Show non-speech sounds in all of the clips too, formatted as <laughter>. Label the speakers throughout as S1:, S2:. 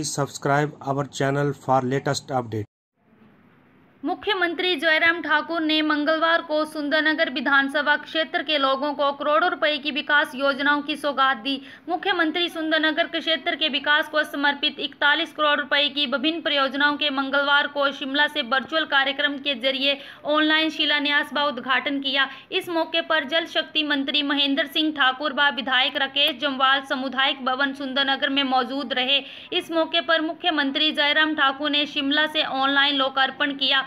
S1: Please subscribe our channel for latest update.
S2: मुख्यमंत्री जयराम ठाकुर ने मंगलवार को सुंदरनगर विधानसभा क्षेत्र के लोगों को करोड़ों रुपए की विकास योजनाओं की सौगात दी। मुख्यमंत्री सुंदरनगर क्षेत्र के विकास को समर्पित 41 करोड़ रुपए की विभिन्न परियोजनाओं के मंगलवार को शिमला से वर्चुअल कार्यक्रम के ज़रिए ऑनलाइन शिलान्यास व उद्घाटन किया। इस मौके पर जल शक्ति मंत्री महेंद्र सिंह ठाकुर व विधायक राकेश जम्वाल, सामुदायिक भवन सुंदरनगर में मौजूद रहे। इस मौके पर मुख्यमंत्री जयराम ठाकुर ने शिमला से ऑनलाइन लोकार्पण किया।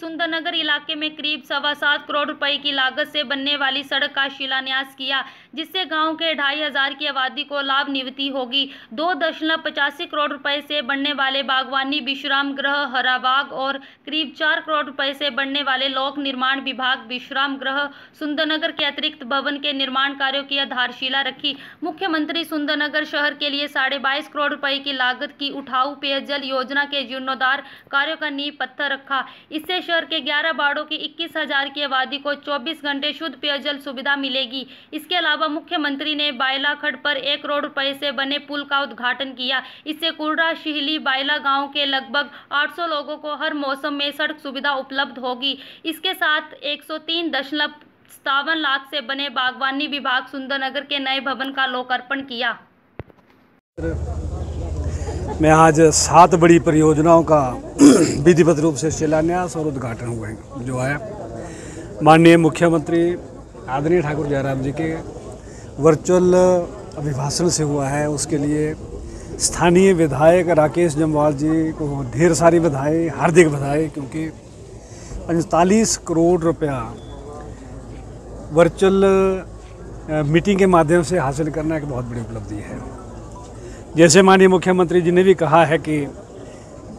S2: सुंदरनगर इलाके में करीब सवा सात करोड़ रुपए की लागत से बनने वाली सड़क का शिलान्यास किया, जिससे गाँव के ढाई हज़ार की आबादी को लाभ निवृत्ति होगी। दो दशमलव पचासी करोड़ रुपए से बनने वाले बागवानी, विश्राम गृह हराबाग और करीब चार करोड़ रुपए से बनने वाले लोक निर्माण विभाग, विश्राम गृह, सुंदरनगर के अतिरिक्त भवन के निर्माण कार्यों की आधारशिला रखी। मुख्यमंत्री सुंदरनगर शहर के लिए साढ़े बाईस करोड़ रुपए की लागत की उठाऊ पेयजल योजना के जीर्णोद्धार कार्यों का नींव पत्थर रखा। इससे शहर के 11 बाड़ों की इक्कीस हज़ार की आबादी को 24 घंटे शुद्ध पेयजल सुविधा मिलेगी। इसके अलावा मुख्यमंत्री ने बायला खड़ पर एक करोड़ रुपए से बने पुल का उद्घाटन किया। इससे कुर्रा, शिहली, बायला गाँव के लगभग 800 लोगों को हर मौसम में सड़क सुविधा उपलब्ध होगी। इसके साथ एक सतावन लाख से बने बागवानी विभाग सुंदरनगर के नए भवन का लोकार्पण किया।
S3: मैं आज सात बड़ी परियोजनाओं का <clears throat> विधिवत रूप से शिलान्यास और उद्घाटन हुए जो है माननीय मुख्यमंत्री आदरणीय ठाकुर जयराम जी के वर्चुअल अभिभाषण से हुआ है। उसके लिए स्थानीय विधायक राकेश जम्वाल जी को ढेर सारी बधाई, हार्दिक बधाई, क्योंकि पैंतालीस करोड़ रुपया वर्चुअल मीटिंग के माध्यम से हासिल करना एक बहुत बड़ी उपलब्धि है। जैसे माननीय मुख्यमंत्री जी ने भी कहा है कि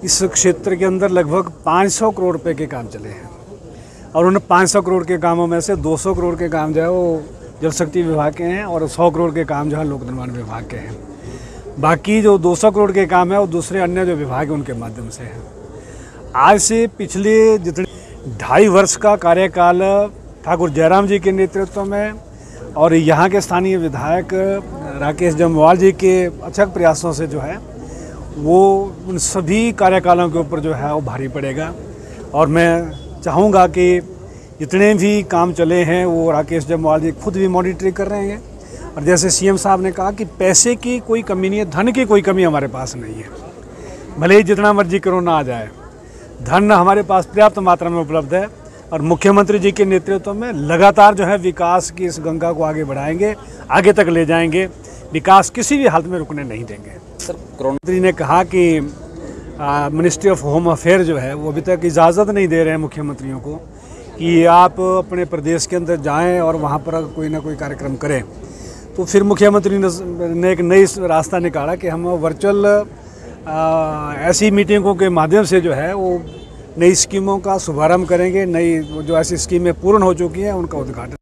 S3: इस क्षेत्र के अंदर लगभग 500 करोड़ रुपए के काम चले हैं। और उन 500 करोड़ के कामों में से 200 करोड़ के काम जो है वो जल शक्ति विभाग के हैं और 100 करोड़ के काम जो है लोक निर्माण विभाग के हैं। बाकी जो 200 करोड़ के काम है वो दूसरे अन्य जो विभाग है, उनके माध्यम से हैं। आज से पिछले जितने ढाई वर्ष का कार्यकाल ठाकुर जयराम जी के नेतृत्व में और यहाँ के स्थानीय विधायक राकेश जम्वाल जी के अचक प्रयासों से जो है वो उन सभी कार्यकालों के ऊपर जो है वो भारी पड़ेगा। और मैं चाहूँगा कि जितने भी काम चले हैं, वो राकेश जम्वाल जी खुद भी मॉनिटरिंग कर रहे हैं। और जैसे सीएम साहब ने कहा कि पैसे की कोई कमी नहीं है, धन की कोई कमी हमारे पास नहीं है। भले ही जितना मर्ज़ी कोरोना आ जाए, धन हमारे पास पर्याप्त मात्रा में उपलब्ध है। और मुख्यमंत्री जी के नेतृत्व में लगातार जो है विकास की इस गंगा को आगे बढ़ाएँगे, आगे तक ले जाएँगे। विकास किसी भी हालत में रुकने नहीं देंगे। सर मंत्री ने कहा कि मिनिस्ट्री ऑफ़ होम अफेयर जो है, वो अभी तक इजाज़त नहीं दे रहे हैं मुख्यमंत्रियों को कि आप अपने प्रदेश के अंदर जाएँ और वहाँ पर कोई ना कोई कार्यक्रम करें। तो फिर मुख्यमंत्री ने एक नई रास्ता निकाला कि हम वर्चुअल ऐसी मीटिंगों के माध्यम से जो है, वो नई स्कीमों का शुभारंभ करेंगे, नई जो ऐसी स्कीमें पूर्ण हो चुकी हैं, उनका उद्घाटन